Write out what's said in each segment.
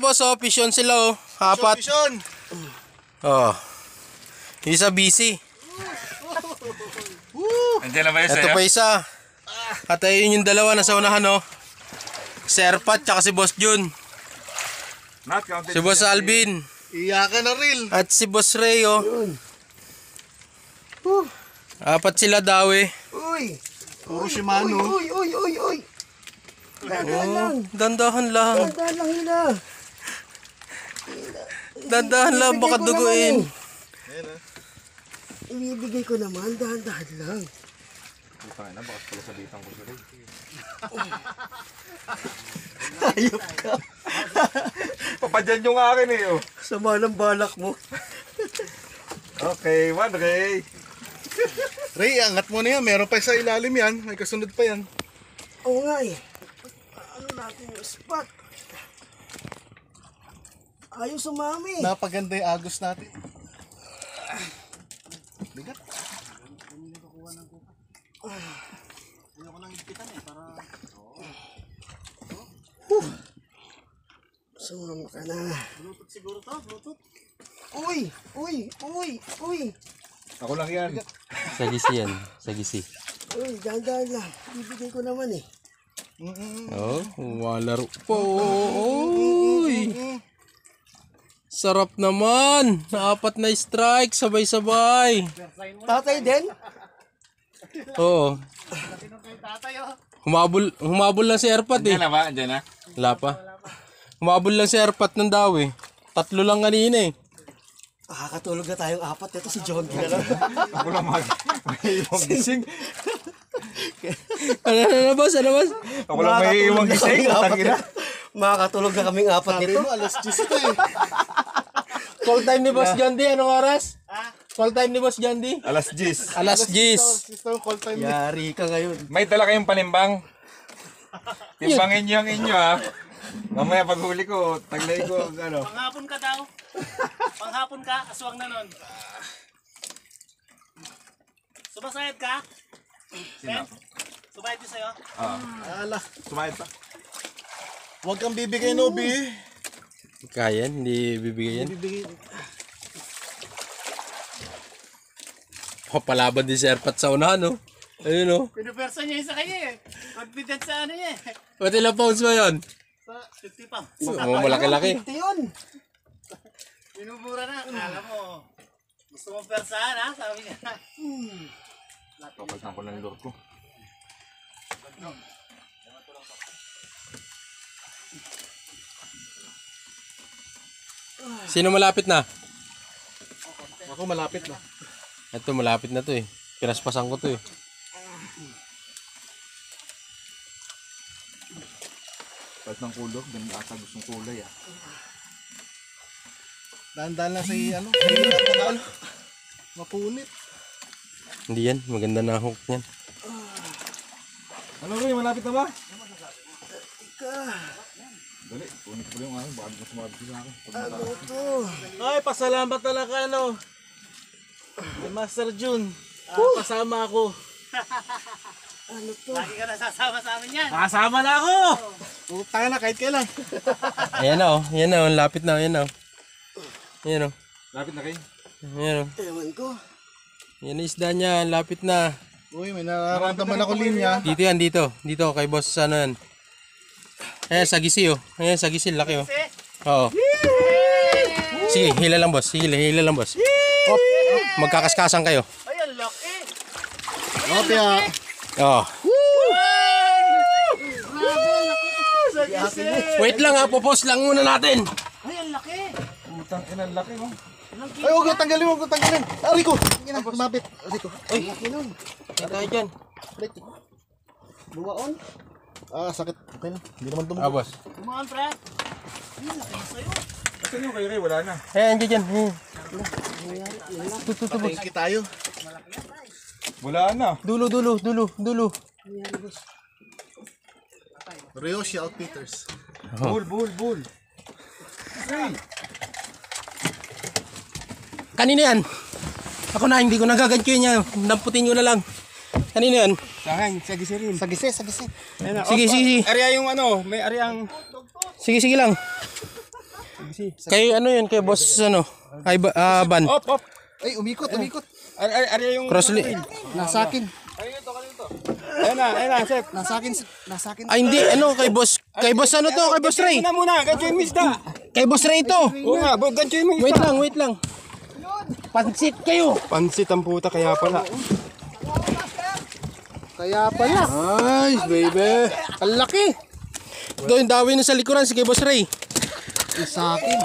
Boss, oh, pisyon sila oh. Apat. Vision! Oh. Isa busy. Andiyan na ba yung Ito sa'yo? pa isa. At ayun yung dalawa na sa unahan oh. Si Erpat tsaka si Boss Jun. Not counted. Si Boss Alvin. Iyakan na real. At si Boss Ray oh. Apat sila daw eh. Uy! Puro Shimano. Uy, uy, uy, uy! Dandan lang! Dandahan lang. Dandan lang hila! Dandahan lang baka Ibibigay ko duguin. naman eh. Ibibigay ko naman, dahan-dahan lang. Putang ina, baka pala sabitan ko sila. Ayop ka. Papadyan yung akin eh. Oh. Sama ng balak mo. Okay, one Ray. Ray, angat mo na yan. Meron pa sa ilalim yan. May kasunod pa yan. Oo nga eh. Ano natin yung spot? Ayaw sumami. Napaganda yung agos natin. Bigat. Sumama ka na. Bluetooth siguro to? Bluetooth? Uy! Uy! Uy! Uy! Ako lang yan. Sagisi yan. Sagisi. Uy, dahan-dahan lang. Ibibigay ko naman eh. Oh, walaro po. Uy. Sarap naman. Apat na strike, sabay-sabay. Tatay din? Oo. Humabol, humabol lang si Erpat eh. Andiyan na ba? Andiyan na? Wala pa. Humabol lang si Erpat ng daw eh. Tatlo lang kanina eh. Nakakatulog na tayong apat. Ito si John. Ako lang mag... gising. Ano na na boss? Ano boss? Ako lang may iwang gising. Makakatulog na kaming apat Sabi nito. mo, alas 10 ito eh. Call time ni Boss John D. Anong oras? Call time ni Boss John D. Alas 10. Alas 10. Sister, call time. Yari ka ngayon. May dala kayong panimbang. Timbangin niyo ang inyo ha. Mamaya pag huli ko, taglay ko ang ano. Panghapon ka daw. Panghapon ka, aswang na nun. Sumasayad ka? Ben? Subayad din sa'yo? Ala, Sumayad pa. huwag kang bibigay Nobi. Kaya, hindi bibigay yan. Bibigay. Papalaban din si Erpat sa unahan, no? Ayun, no? Pinupersa niya yung sa kanya eh. Confident sa ano niya eh. Ba't ilang pounds ba yun? Sa 50 pounds. Oh, malaki-laki. Ito yun. Binubura na. Alam mo. Gusto mong persahan ha? Sabi niya. Papalitan ko ng lure ko. Sino malapit na? Ako malapit na. Ito, malapit na to eh. Pinaspasan ko to eh. Kahit ng kulor, ganda ata gustong kulay ah. Dahan-dahan lang sa ano. Hirap, baka ano. Mapunit. Hindi yan, maganda na hook niyan. Ano Ray, malapit na ba? Ka. Dali, ko yung ano, baka mo sumabit sa akin. Ano to? Ay, pasalamat talaga ano. Master Jun. kasama ako. Ano to? Lagi ka nasasama sa amin yan. Kasama na ako! Putang na kahit kailan. Ayan na oh, ayan na oh, lapit na, ayan na oh. Ayan oh, Lapit na kayo. ayan oh. Ewan ko. Yan ang isda niya, lapit na. Uy, may nararamdaman ako linya. Dito yan, dito. Dito, kay boss ano yan. Ayan, sa gisi oh. Ayan, sa gisi, laki oh. Oo. Sige, hila lang boss. Sige, hila lang boss. Op, magkakaskasan kayo. Ay, ang laki. Okay ah. Oo. Wait lang ha, popos lang muna natin. Ay, ang laki. Putang ina, laki oh. Ay, huwag tanggalin, huwag tanggalin. Ari ko. Ina, kumapit. Ari ko. Ay, Ay, tayo dyan. Buwaon. ah, sakit. Okay na. Hindi naman Ah, tumubo. boss. Kumaan, pre. Laki na sa'yo. Saan yung kayo Ray? Wala na. Ayan, dyan, dyan. Ayan. Thank you tayo. Wala na. Dulo, dulo, dulo, dulo. Ryoshi Outfitters. Bull, bull, bull. Kanina yan. Ako na, hindi ko nagagadyo niya. Damputin nyo na lang. Kanina yan. Sa akin, sa gisi rin. Sa gise, sa gise. Sige, sige, sige. Area yung ano, may areang... Sige, sige lang. Kay ano yun, kay boss ano? Ay, ba, ah, ban. Op, op. Ay, umikot, umikot. Ar ar ar yung... Crossly. Nasa akin. Ayun na, ayun na, chef. Nasa akin. Nasa akin. Ay, hindi. Ano, kay boss, kay boss ano to? Kay boss Ray. Muna muna, gancho yung isda. Kay boss Ray to. Oo nga, bo- gancho yung isda. Wait lang, wait lang. Pansit kayo. Pansit ang puta kaya pala. Kaya pala. Nice, baby. Ang laki. Doon, dawi na sa likuran si kay boss Ray. Sa akin.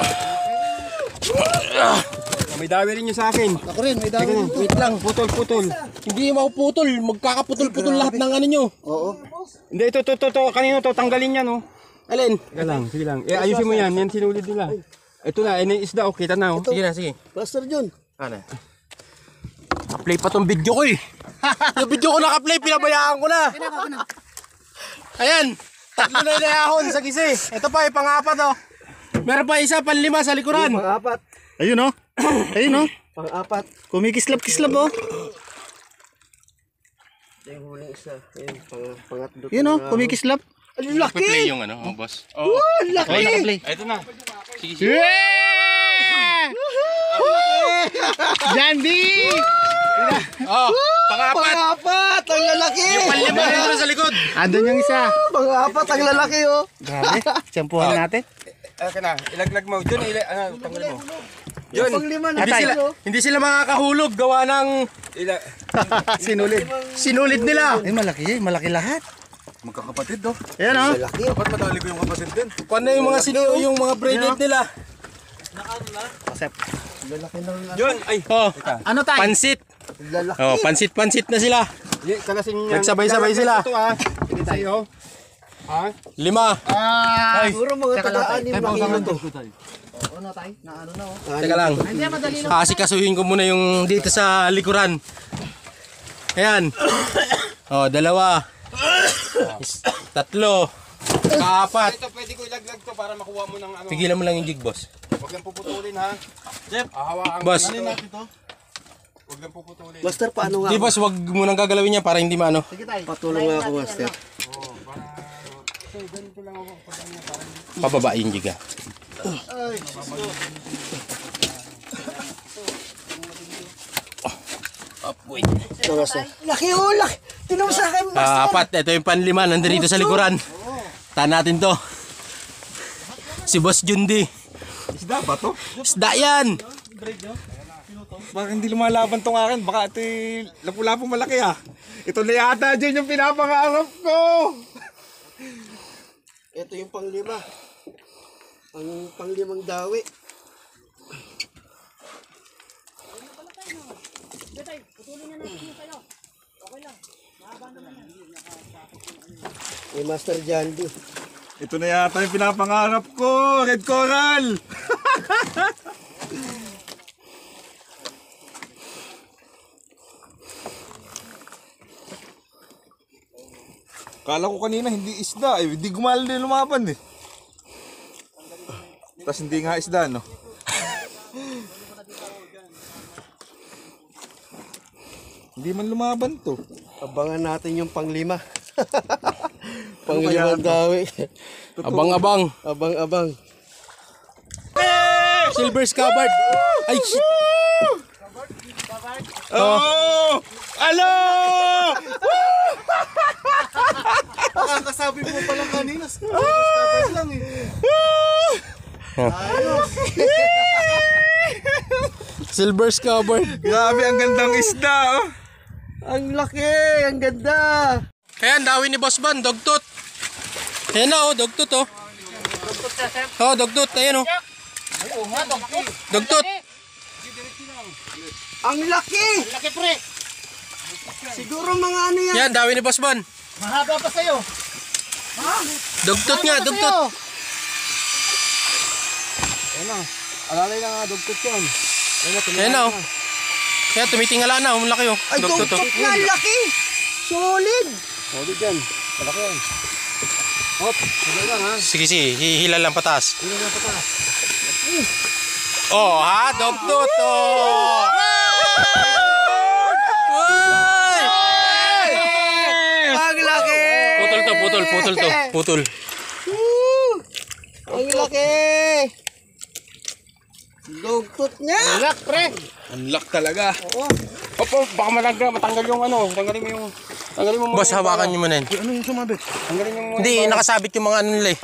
May dawi rin yung sa akin. Ako rin, may dami dito. Wait lang. Putol, putol. Hindi mapuputol. Magkakaputol-putol lahat ng ano nyo. Oo. Hindi, ito, ito, ito, ito. Kanino to, tanggalin yan, oh. Alin? Sige lang, sige lang. Eh, ayusin mo yan. Yan sinulid nila. Ito na, eh, yung isda, oh. Kita na, oh. Sige na, sige. Pastor John. Ano? Naka-play pa tong video ko eh. yung video ko naka-play, pinabayaan ko na. Ayan. Tatlo na inayahon sa gisi. Ito pa, yung pang-apat oh. Meron pa isa, panlima sa likuran. Pang-apat. Ayun oh. Ayun oh. Pang-apat. Kumikislap-kislap oh. Yung huling isa. Ayun, pang, pangatlo. Yun oh, kumikislap. Ang laki! play yung ano, oh, boss. Oh, ang laki! Oh, naka-play. Ito na. Jandy! Oh, pang-apat. Pang-apat! Ang lalaki! Panlima nandun sa likod. Andun yung isa. Pang-apat! Ang lalaki, oh! Grabe. Tiyempuhan natin. Ka na. Ilaglag mo. Diyon, ila, ano, tanggalin mo. Yun. Pang-lima na Hindi sila, hindi sila makakahulog gawa ng Ila, Sinulid. sinulid nila. Ay, malaki eh. Malaki lahat. magkakapatid, oh. Ayan oh. Lalaki. Dapat madali ko yung kapatid din. Paano yung mga sino, yung mga braided nila? Pasep. Yun, ay. Oh, Ano tayo? pansit. Lalaki. Oh, pansit-pansit na sila. Di, kalasin niya. Nagsabay-sabay sila. Ito, ah. Sa'yo. Ah, Lima. Ah. Siguro mga taga-anim na kilo to. Ano tayo? Na ano na oh. Teka lang. Kasi kasuhin ko muna yung dito sa likuran. Ayan. Oh, dalawa. Tatlo. Kaapat. ito pwede ko ilaglag to para makuha mo ng ano. Pigilan mo lang yung jig, boss. Huwag lang puputulin, ha. Jeff, hahawakan Boss. Ano natin to? Huwag lang puputulin. Master, paano nga? Di, boss, wag mo nang gagalawin yan para hindi maano. Patulong nga ako, Master. Pababa yung jig, ah. Ito, Master. Laki, oh! Laki! Tinan mo sa akin, Master! Ah, apat. Ito yung panlima. Nandito sa likuran. Taan natin to. Si Boss Jundi. Isda ba to? Isda yan. Baka hindi lumalaban tong akin. Baka ito lapu-lapu malaki ah. Ito na yata dyan yung pinapangarap ko. Ito yung panglima. Pang panglimang dawi. May Master Jandy. Ito na yata yung pinapangarap ko. Red Coral. Kala ko kanina hindi isda eh. Hindi gumalan din lumaban eh. Tapos hindi nga isda no. hindi man lumaban to. Abangan natin yung panglima. Panglimang dawi. Abang-abang. Abang-abang. Silver scabbard. Ay, shit. Oh! Alo! Nakakasabi mo pa lang kanina. Discover lang eh. Silver scabbard. Grabe ang gandang isda oh. Ang laki! Ang ganda! Kaya ang dawin ni Boss Ban, dogtot. Ayan na oh, dogtot oh. Oh, dogtot. Ayan oh. Dogtot. Ang laki! Laki pre! Siguro mga ano yan. Yan, dawin ni Boss Ban. Mahaba pa sa'yo! Dugtot nga, dugtot. Alalay na nga dugtot yan. Ayan na oh. Kaya tumitingala na, umlaki oh. Ay, Dugtot oh. nga! Laki! Solid! Solid yan. Malaki yan. Hop, sige lang ha. Sige, sige, hihila lang patas. Oh, ha? Dugtot oh. Uy! Ang laki! Putol to, putol, putol to, putol. Ang laki! Dugtot niya. Alak, pre. Unlock talaga. Oo. Opo, baka malagga, matanggal yung ano, tanggalin mo yung, tanggalin mo muna Boss, hawakan nyo muna yun. Ano yung sumabit? Tanggalin yung muna Hindi, nakasabit yung mga ano nila eh.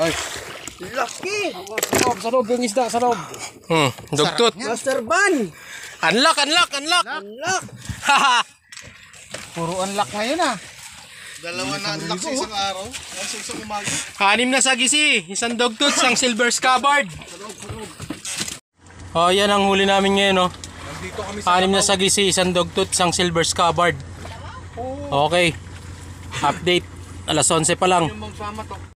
Laki. Sa loob, sa loob, yung isda, sa loob. Hmm, dugtot. Master Ban. Unlock, unlock, unlock. Unlock. Haha. Puro unlock ngayon ah. Dalawa na unlock sa isang araw. Sa isang umaga. Anim na sagisi, isang dugtot, isang silver scabbard. Oh, yan ang huli namin ngayon, oh. Anim na sagisi, isang dugtot, isang silver scabbard. Okay. Update. Alas 11 pa lang.